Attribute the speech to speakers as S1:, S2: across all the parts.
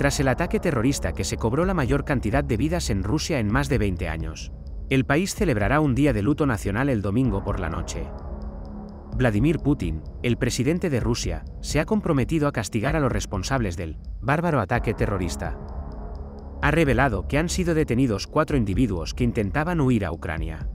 S1: tras el ataque terrorista que se cobró la mayor cantidad de vidas en Rusia en más de 20 años. El país celebrará un día de luto nacional el domingo por la noche. Vladimir Putin, el presidente de Rusia, se ha comprometido a castigar a los responsables del bárbaro ataque terrorista. Ha revelado que han sido detenidos cuatro individuos que intentaban huir a Ucrania.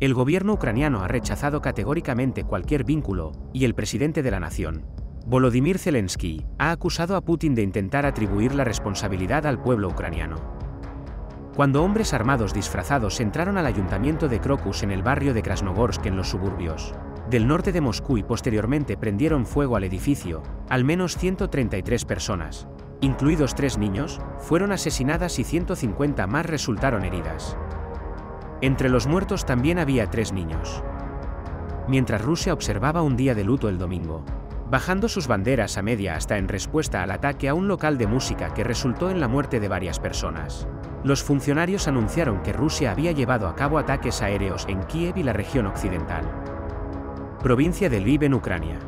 S1: El gobierno ucraniano ha rechazado categóricamente cualquier vínculo, y el presidente de la nación, Volodymyr Zelensky, ha acusado a Putin de intentar atribuir la responsabilidad al pueblo ucraniano. Cuando hombres armados disfrazados entraron al ayuntamiento de Krokus en el barrio de Krasnogorsk en los suburbios del norte de Moscú y posteriormente prendieron fuego al edificio, al menos 133 personas, incluidos tres niños, fueron asesinadas y 150 más resultaron heridas. Entre los muertos también había tres niños. Mientras Rusia observaba un día de luto el domingo, bajando sus banderas a media hasta en respuesta al ataque a un local de música que resultó en la muerte de varias personas. Los funcionarios anunciaron que Rusia había llevado a cabo ataques aéreos en Kiev y la región occidental. Provincia de Lviv en Ucrania.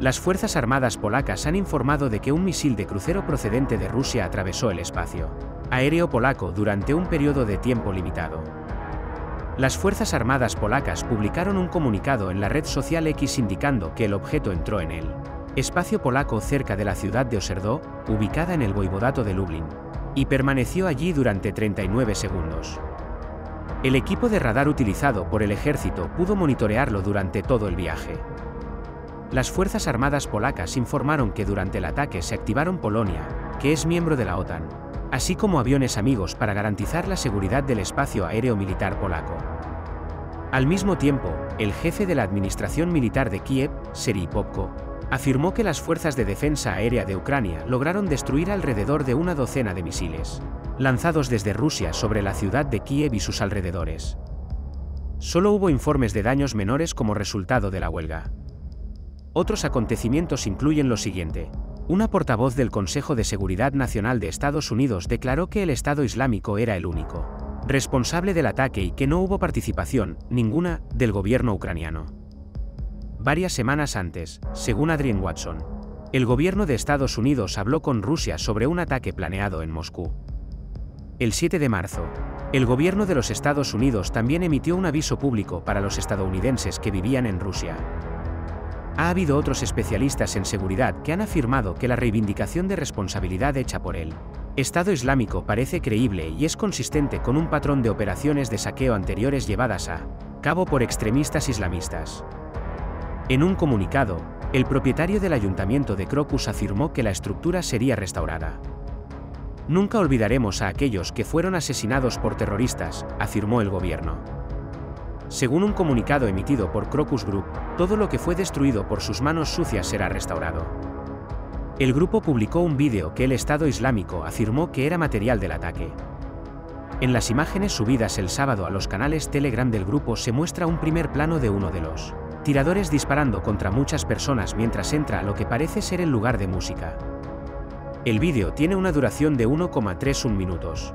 S1: Las Fuerzas Armadas polacas han informado de que un misil de crucero procedente de Rusia atravesó el espacio aéreo polaco durante un periodo de tiempo limitado. Las Fuerzas Armadas polacas publicaron un comunicado en la red social X indicando que el objeto entró en el espacio polaco cerca de la ciudad de Oserdó, ubicada en el voivodato de Lublin, y permaneció allí durante 39 segundos. El equipo de radar utilizado por el ejército pudo monitorearlo durante todo el viaje. Las Fuerzas Armadas polacas informaron que durante el ataque se activaron Polonia, que es miembro de la OTAN, así como aviones amigos para garantizar la seguridad del espacio aéreo militar polaco. Al mismo tiempo, el jefe de la Administración Militar de Kiev, Serhiy Popko, afirmó que las fuerzas de defensa aérea de Ucrania lograron destruir alrededor de una docena de misiles, lanzados desde Rusia sobre la ciudad de Kiev y sus alrededores. Solo hubo informes de daños menores como resultado de la huelga. Otros acontecimientos incluyen lo siguiente. Una portavoz del Consejo de Seguridad Nacional de Estados Unidos declaró que el Estado Islámico era el único responsable del ataque y que no hubo participación, ninguna, del gobierno ucraniano. Varias semanas antes, según Adrian Watson, el gobierno de Estados Unidos habló con Rusia sobre un ataque planeado en Moscú. El 7 de marzo, el gobierno de los Estados Unidos también emitió un aviso público para los estadounidenses que vivían en Rusia, ha habido otros especialistas en seguridad que han afirmado que la reivindicación de responsabilidad hecha por él Estado Islámico parece creíble y es consistente con un patrón de operaciones de saqueo anteriores llevadas a cabo por extremistas islamistas. En un comunicado, el propietario del ayuntamiento de Crocus afirmó que la estructura sería restaurada. Nunca olvidaremos a aquellos que fueron asesinados por terroristas, afirmó el gobierno. Según un comunicado emitido por Crocus Group, todo lo que fue destruido por sus manos sucias será restaurado. El grupo publicó un vídeo que el Estado Islámico afirmó que era material del ataque. En las imágenes subidas el sábado a los canales Telegram del grupo se muestra un primer plano de uno de los tiradores disparando contra muchas personas mientras entra a lo que parece ser el lugar de música. El vídeo tiene una duración de 1,31 minutos.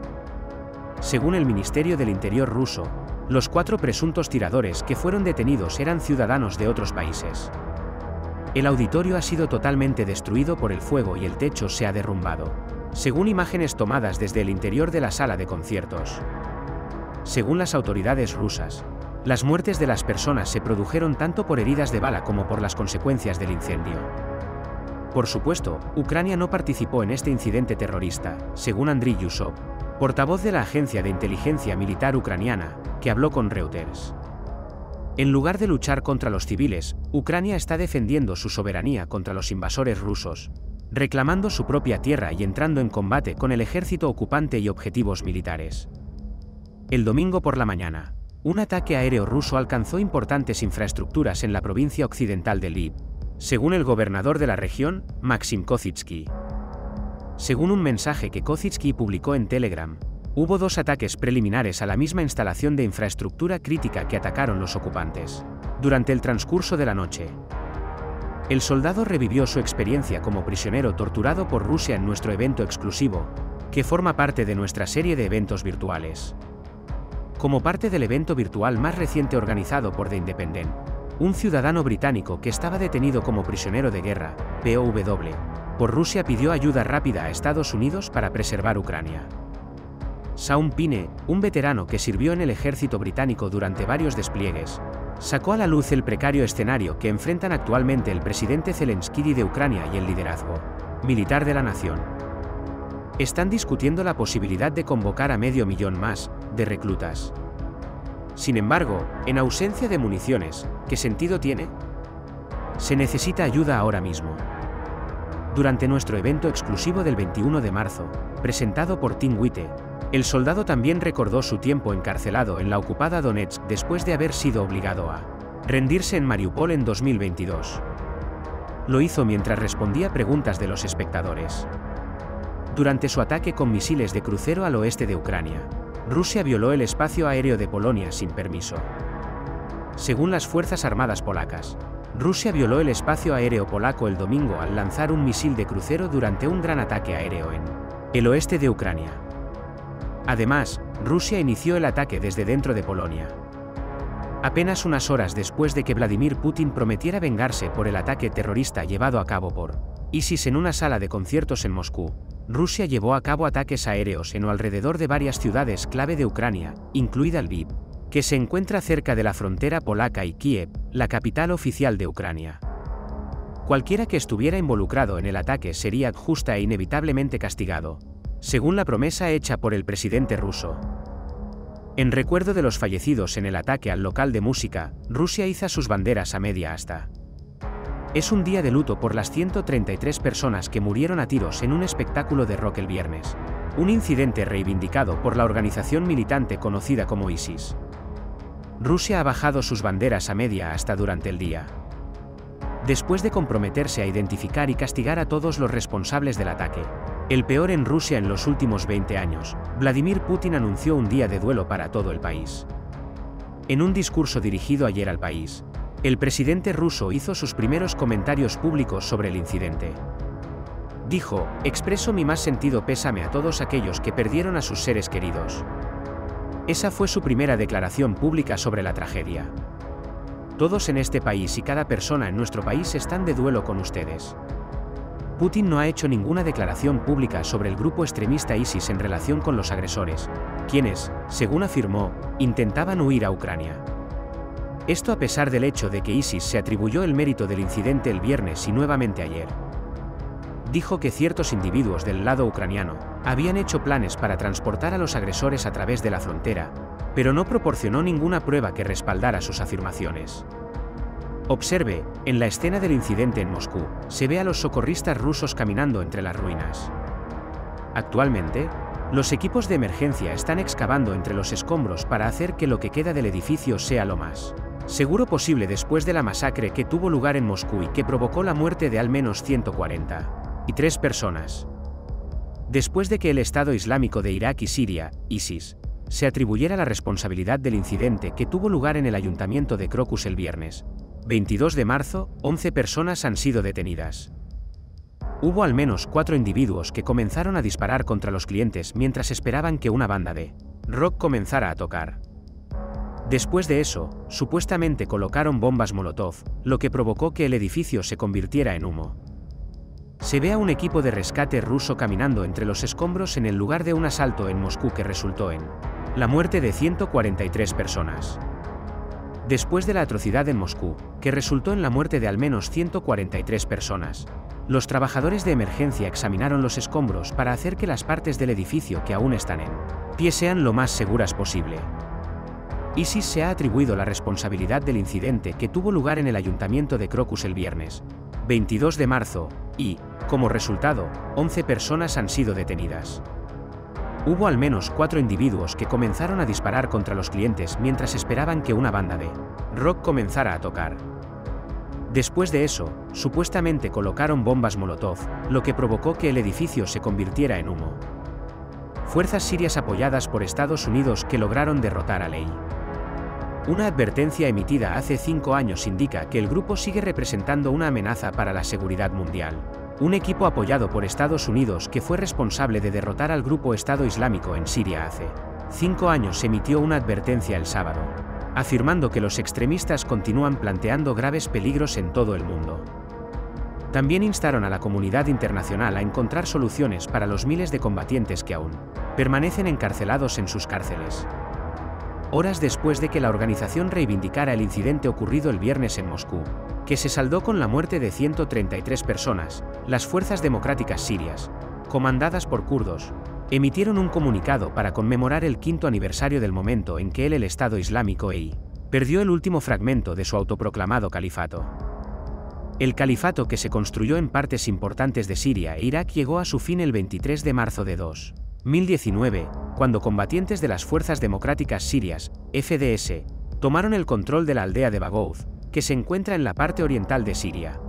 S1: Según el Ministerio del Interior ruso, los cuatro presuntos tiradores que fueron detenidos eran ciudadanos de otros países. El auditorio ha sido totalmente destruido por el fuego y el techo se ha derrumbado, según imágenes tomadas desde el interior de la sala de conciertos. Según las autoridades rusas, las muertes de las personas se produjeron tanto por heridas de bala como por las consecuencias del incendio. Por supuesto, Ucrania no participó en este incidente terrorista, según Andriy Yusov, portavoz de la Agencia de Inteligencia Militar Ucraniana, habló con Reuters. En lugar de luchar contra los civiles, Ucrania está defendiendo su soberanía contra los invasores rusos, reclamando su propia tierra y entrando en combate con el ejército ocupante y objetivos militares. El domingo por la mañana, un ataque aéreo ruso alcanzó importantes infraestructuras en la provincia occidental de Lviv, según el gobernador de la región, Maxim Kozitsky. Según un mensaje que Kozitsky publicó en Telegram, hubo dos ataques preliminares a la misma instalación de infraestructura crítica que atacaron los ocupantes. Durante el transcurso de la noche, el soldado revivió su experiencia como prisionero torturado por Rusia en nuestro evento exclusivo, que forma parte de nuestra serie de eventos virtuales. Como parte del evento virtual más reciente organizado por The Independent, un ciudadano británico que estaba detenido como prisionero de guerra, POW, por Rusia pidió ayuda rápida a Estados Unidos para preservar Ucrania. Saum Pine, un veterano que sirvió en el ejército británico durante varios despliegues, sacó a la luz el precario escenario que enfrentan actualmente el presidente Zelensky de Ucrania y el liderazgo militar de la nación. Están discutiendo la posibilidad de convocar a medio millón más de reclutas. Sin embargo, en ausencia de municiones, ¿qué sentido tiene? Se necesita ayuda ahora mismo. Durante nuestro evento exclusivo del 21 de marzo, presentado por Tim Witte, el soldado también recordó su tiempo encarcelado en la ocupada Donetsk después de haber sido obligado a rendirse en Mariupol en 2022. Lo hizo mientras respondía preguntas de los espectadores. Durante su ataque con misiles de crucero al oeste de Ucrania, Rusia violó el espacio aéreo de Polonia sin permiso. Según las Fuerzas Armadas polacas, Rusia violó el espacio aéreo polaco el domingo al lanzar un misil de crucero durante un gran ataque aéreo en el oeste de Ucrania. Además, Rusia inició el ataque desde dentro de Polonia. Apenas unas horas después de que Vladimir Putin prometiera vengarse por el ataque terrorista llevado a cabo por ISIS en una sala de conciertos en Moscú, Rusia llevó a cabo ataques aéreos en o alrededor de varias ciudades clave de Ucrania, incluida Lviv que se encuentra cerca de la frontera polaca y Kiev, la capital oficial de Ucrania. Cualquiera que estuviera involucrado en el ataque sería justa e inevitablemente castigado, según la promesa hecha por el presidente ruso. En recuerdo de los fallecidos en el ataque al local de música, Rusia iza sus banderas a media asta. Es un día de luto por las 133 personas que murieron a tiros en un espectáculo de rock el viernes, un incidente reivindicado por la organización militante conocida como ISIS. Rusia ha bajado sus banderas a media hasta durante el día. Después de comprometerse a identificar y castigar a todos los responsables del ataque, el peor en Rusia en los últimos 20 años, Vladimir Putin anunció un día de duelo para todo el país. En un discurso dirigido ayer al país, el presidente ruso hizo sus primeros comentarios públicos sobre el incidente. Dijo, expreso mi más sentido pésame a todos aquellos que perdieron a sus seres queridos, esa fue su primera declaración pública sobre la tragedia. Todos en este país y cada persona en nuestro país están de duelo con ustedes. Putin no ha hecho ninguna declaración pública sobre el grupo extremista ISIS en relación con los agresores, quienes, según afirmó, intentaban huir a Ucrania. Esto a pesar del hecho de que ISIS se atribuyó el mérito del incidente el viernes y nuevamente ayer dijo que ciertos individuos del lado ucraniano habían hecho planes para transportar a los agresores a través de la frontera, pero no proporcionó ninguna prueba que respaldara sus afirmaciones. Observe, en la escena del incidente en Moscú, se ve a los socorristas rusos caminando entre las ruinas. Actualmente, los equipos de emergencia están excavando entre los escombros para hacer que lo que queda del edificio sea lo más seguro posible después de la masacre que tuvo lugar en Moscú y que provocó la muerte de al menos 140 y tres personas. Después de que el Estado Islámico de Irak y Siria, ISIS, se atribuyera la responsabilidad del incidente que tuvo lugar en el ayuntamiento de Crocus el viernes, 22 de marzo, 11 personas han sido detenidas. Hubo al menos cuatro individuos que comenzaron a disparar contra los clientes mientras esperaban que una banda de rock comenzara a tocar. Después de eso, supuestamente colocaron bombas Molotov, lo que provocó que el edificio se convirtiera en humo se ve a un equipo de rescate ruso caminando entre los escombros en el lugar de un asalto en Moscú que resultó en la muerte de 143 personas. Después de la atrocidad en Moscú, que resultó en la muerte de al menos 143 personas, los trabajadores de emergencia examinaron los escombros para hacer que las partes del edificio que aún están en pie sean lo más seguras posible. ISIS se ha atribuido la responsabilidad del incidente que tuvo lugar en el ayuntamiento de Crocus el viernes, 22 de marzo, y, como resultado, 11 personas han sido detenidas. Hubo al menos cuatro individuos que comenzaron a disparar contra los clientes mientras esperaban que una banda de rock comenzara a tocar. Después de eso, supuestamente colocaron bombas Molotov, lo que provocó que el edificio se convirtiera en humo. Fuerzas sirias apoyadas por Estados Unidos que lograron derrotar a Ley. Una advertencia emitida hace cinco años indica que el grupo sigue representando una amenaza para la seguridad mundial. Un equipo apoyado por Estados Unidos que fue responsable de derrotar al grupo Estado Islámico en Siria hace cinco años emitió una advertencia el sábado, afirmando que los extremistas continúan planteando graves peligros en todo el mundo. También instaron a la comunidad internacional a encontrar soluciones para los miles de combatientes que aún permanecen encarcelados en sus cárceles. Horas después de que la organización reivindicara el incidente ocurrido el viernes en Moscú, que se saldó con la muerte de 133 personas, las fuerzas democráticas sirias, comandadas por kurdos, emitieron un comunicado para conmemorar el quinto aniversario del momento en que el Estado Islámico EI perdió el último fragmento de su autoproclamado califato. El califato que se construyó en partes importantes de Siria e Irak llegó a su fin el 23 de marzo de 2019, cuando combatientes de las Fuerzas Democráticas Sirias, FDS, tomaron el control de la aldea de Baghouz, que se encuentra en la parte oriental de Siria.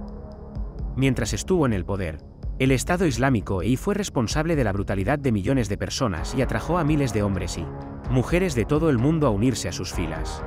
S1: Mientras estuvo en el poder, el Estado Islámico EI fue responsable de la brutalidad de millones de personas y atrajo a miles de hombres y mujeres de todo el mundo a unirse a sus filas.